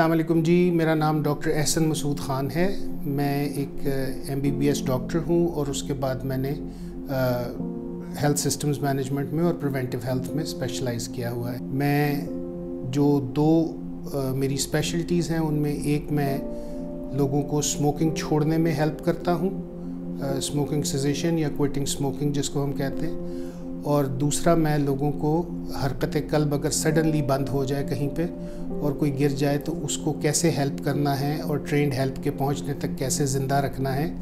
السلام علیکم جی میرا نام ڈاکٹر احسن مسعود خان ہے۔ میں ایک M B B S doctor ہوں اور اس کے بعد میں نے ہیلتھ سسٹمز مینجمنٹ میں اور پریونٹیو ہیلتھ میں اسپیشلائز کیا ہوا ہے۔ میں جو دو میری اسپیشلٹیز ہیں، ان میں ایک میں لوگوں کو اسموکنگ چھوڑنے میں ہیلپ کرتا ہوں اسموکنگ سزیشن یا کوئٹنگ اسموکنگ جس کو ہم کہتے ہیں۔ اور دوسرا میں لوگوں کو حرکت قلب اگر سڈنلی بند ہو جائے کہیں پہ اور کوئی گر جائے تو اس کو کیسے ہیلپ کرنا ہے اور ٹرینڈ ہیلپ کے پہنچنے تک کیسے زندہ رکھنا ہے،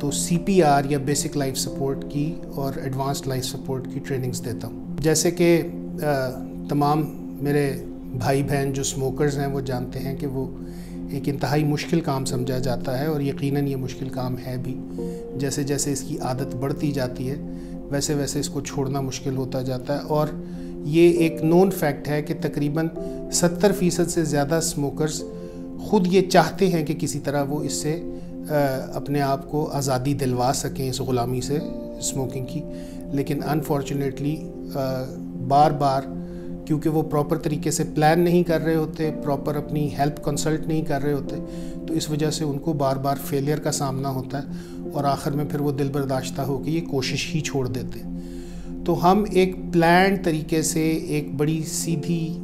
تو سی پی آر یا بیسک لائف سپورٹ کی اور ایڈوانسڈ لائف سپورٹ کی ٹریننگز دیتا ہوں۔ جیسے کہ تمام میرے بھائی بہن جو سموکرز ہیں، وہ جانتے ہیں کہ وہ ایک انتہائی مشکل کام سمجھا جاتا ہے اور یقیناً یہ مشکل کام ہے بھی۔ جیسے جیسے اس کی عادت بڑھتی جاتی ہے، ویسے ویسے اس کو چھوڑنا مشکل ہوتا جاتا ہے۔ اور یہ ایک نون فیکٹ ہے کہ تقریباً ستر فیصد سے زیادہ سموکرز خود یہ چاہتے ہیں کہ کسی طرح وہ اس سے اپنے آپ کو آزادی دلوا سکیں اس غلامی سے اسموکنگ کی۔ لیکن انفارچونیٹلی بار بار کیونکہ وہ پراپر طریقے سے پلان نہیں کر رہے ہوتے پراپر اپنی ہیلپ کنسلٹ نہیں کر رہے ہوتے، تو اس وجہ سے ان کو بار بار فیلئر کا سامنا ہوتا ہے اور آخر میں پھر وہ دل برداشتہ ہو کے یہ کوشش ہی چھوڑ دیتے۔ تو ہم ایک پلانڈ طریقے سے ایک بڑی سیدھی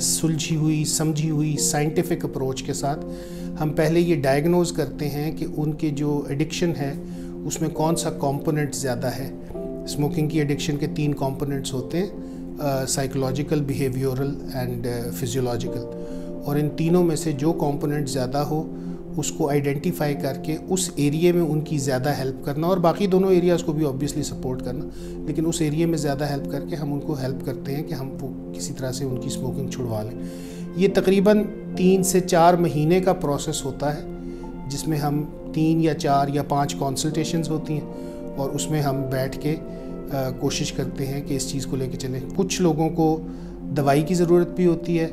سلجھی ہوئی، سمجھی ہوئی سائنٹیفک اپروچ کے ساتھ ہم پہلے یہ ڈائگنوز کرتے ہیں کہ ان کے جو ایڈکشن ہے، اس میں کون سا کمپوننٹ زیادہ ہے۔ اسموکنگ کی ایڈکشن کے تین کمپوننٹس ہوتے ہیں۔ سائیکولوجیکل بیہیویورل اینڈ فزیولوجیکل اور ان تینوں میں سے جو کمپوننٹ زیادہ ہو، اس کو آئیڈینٹیفائی کر کے اس ایریے میں ان کی زیادہ ہیلپ کرنا اور باقی دونوں ایریاز کو بھی آبویسلی سپورٹ کرنا، لیکن اس ایریے میں زیادہ ہیلپ کر کے ہم ان کو ہیلپ کرتے ہیں کہ ہم وہ کسی طرح سے ان کی اسموکنگ چھڑوا لیں۔ یہ تقریباً تین سے چار مہینے کا پروسیس ہوتا ہے، جس میں ہم تین یا چار یا پانچ کانسلٹیشنز ہوتی ہیں اور اس میں ہم بیٹھ کے کوشش کرتے ہیں کہ اس چیز کو لے کے چلیں۔ کچھ لوگوں کو دوائی کی ضرورت بھی ہوتی ہے۔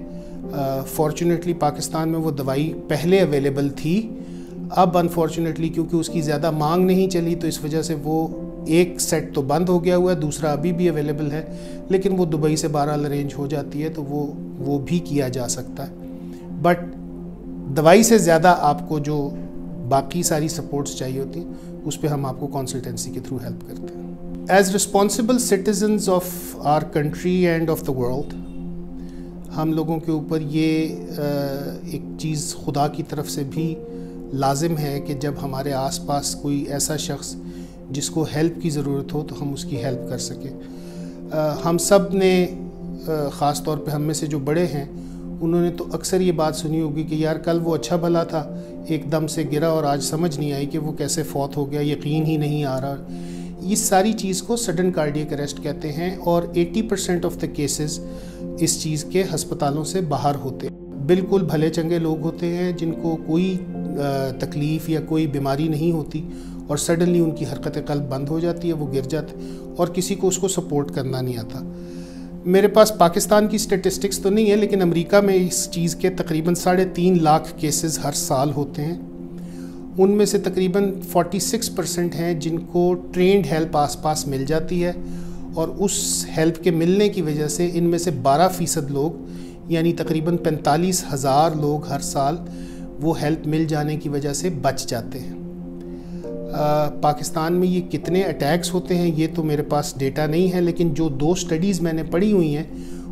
فارچونیٹلی پاکستان میں وہ دوائی پہلے اویلیبل تھی۔ اب انفارچونیٹلی کیونکہ اس کی زیادہ مانگ نہیں چلی تو اس وجہ سے وہ ایک سیٹ تو بند ہو گیا ہوا ہے، دوسرا ابھی بھی اویلیبل ہے۔ لیکن وہ دبئی سے بہرحال ارینج ہو جاتی ہے تو وہ وہ بھی کیا جا سکتا ہے۔ بٹ دوائی سے زیادہ آپ کو جو باقی ساری سپورٹس چاہیے ہوتی ہیں، اس پہ ہم آپ کو کانسلٹنسی کے تھرو ہیلپ کرتے ہیں۔ As responsible citizens of our country and of the world ہم لوگوں کے اوپر یہ ایک چیز خدا کی طرف سے بھی لازم ہے کہ جب ہمارے آس پاس کوئی ایسا شخص جس کو ہیلپ کی ضرورت ہو تو ہم اس کی ہیلپ کر سکیں۔ ہم سب نے خاص طور پہ ہم میں سے جو بڑے ہیں، انہوں نے تو اکثر یہ بات سنی ہوگی کہ یار کل وہ اچھا بھلا تھا، ایک دم سے گرا اور آج سمجھ نہیں آئی کہ وہ کیسے فوت ہو گیا، یقین ہی نہیں آ رہا۔ اس ساری چیز کو سڈن کارڈیک اریسٹ کہتے ہیں اور eighty percent of the cases اس چیز کے ہسپتالوں سے باہر ہوتے بالکل بھلے چنگے لوگ ہوتے ہیں جن کو کوئی تکلیف یا کوئی بیماری نہیں ہوتی اور سڈنلی ان کی حرکت قلب بند ہو جاتی ہے، وہ گر جاتے اور کسی کو اس کو سپورٹ کرنا نہیں آتا۔ میرے پاس پاکستان کی سٹیٹسٹکس تو نہیں ہے، لیکن امریکہ میں اس چیز کے تقریباً ساڑھے تین لاکھ کیسز ہر سال ہوتے ہیں۔ ان میں سے تقریباً فورٹی سکس پرسنٹ ہیں جن کو ٹرینڈ ہیلپ آس پاس مل جاتی ہے اور اس ہیلپ کے ملنے کی وجہ سے ان میں سے بارہ فیصد لوگ یعنی تقریباً پینتالیس ہزار لوگ ہر سال وہ ہیلپ مل جانے کی وجہ سے بچ جاتے ہیں۔ پاکستان میں یہ کتنے اٹیکس ہوتے ہیں یہ تو میرے پاس ڈیٹا نہیں ہے، لیکن جو دو سٹڈیز میں نے پڑھی ہوئی ہیں،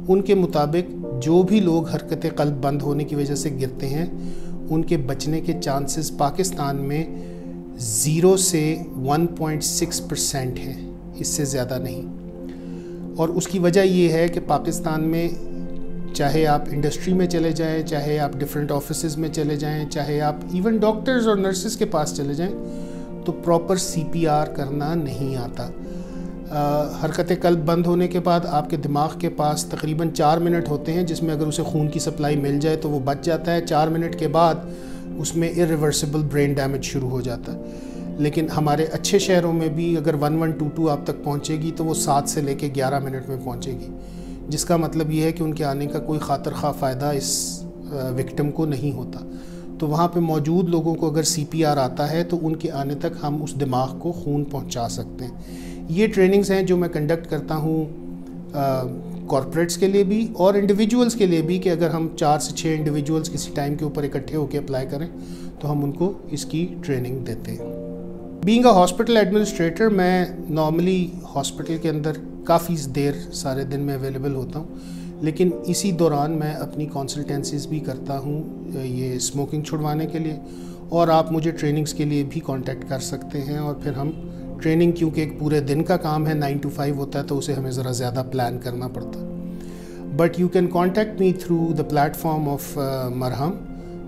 ان کے مطابق جو بھی لوگ حرکت قلب بند ہونے کی وجہ سے گرتے ہیں ان کے بچنے کے چانسز پاکستان میں زیرو سے ون پوائنٹ سکس پرسینٹ ہیں۔ اس سے زیادہ نہیں۔ اور اس کی وجہ یہ ہے کہ پاکستان میں چاہے آپ انڈسٹری میں چلے جائیں، چاہے آپ ڈفرینٹ آفیسز میں چلے جائیں، چاہے آپ ایون ڈاکٹرز اور نرسز کے پاس چلے جائیں، تو پراپر سی پی آر کرنا نہیں آتا۔ حرکت قلب بند ہونے کے بعد آپ کے دماغ کے پاس تقریباً چار منٹ ہوتے ہیں، جس میں اگر اسے خون کی سپلائی مل جائے تو وہ بچ جاتا ہے۔ چار منٹ کے بعد اس میں ارریورسیبل برین ڈیمیج شروع ہو جاتا ہے۔ لیکن ہمارے اچھے شہروں میں بھی اگر ون ون ٹو ٹو آپ تک پہنچے گی تو وہ سات سے لے کے گیارہ منٹ میں پہنچے گی۔ جس کا مطلب یہ ہے کہ ان کے آنے کا کوئی خاطر خواہ فائدہ اس وکٹم کو نہیں ہوتا۔ تو وہاں پہ موجود لوگوں کو اگر سی پی آر آتا ہے تو ان کے آنے تک ہم اس دماغ کو خون پہنچا سکتے ہیں۔ یہ ٹریننگز ہیں جو میں کنڈکٹ کرتا ہوں کارپوریٹس کے لیے بھی اور انڈیویجولس کے لیے بھی کہ اگر ہم چار سے چھ انڈیویجولس کسی ٹائم کے اوپر اکٹھے ہو کے اپلائی کریں تو ہم ان کو اس کی ٹریننگ دیتے ہیں۔ بینگ اے ہاسپٹل ایڈمنسٹریٹر میں نارملی ہاسپٹل کے اندر کافی دیر سارے دن میں اویلیبل ہوتا ہوں، لیکن اسی دوران میں اپنی کانسلٹینسیز بھی کرتا ہوں، یہ اسموکنگ چھڑوانے کے لیے اور آپ مجھے ٹریننگز کے لیے بھی کانٹیکٹ کر سکتے ہیں اور پھر ہم ٹریننگ کیونکہ ایک پورے دن کا کام ہے نائن ٹو فائیو ہوتا ہے تو اسے ہمیں ذرا زیادہ پلان کرنا پڑتا ہے۔ But you can contact me through the platform of Marham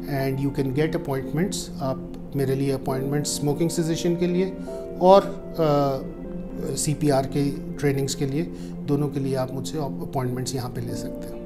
and you can get appointments آپ میرے لیے اپوائنٹمنٹ اسموکنگ سزیشن کے لیے اور سی پی آر کے ٹریننگس کے لیے، دونوں کے لیے آپ مجھ سے اپوائنٹمنٹس یہاں پہ لے سکتے ہیں۔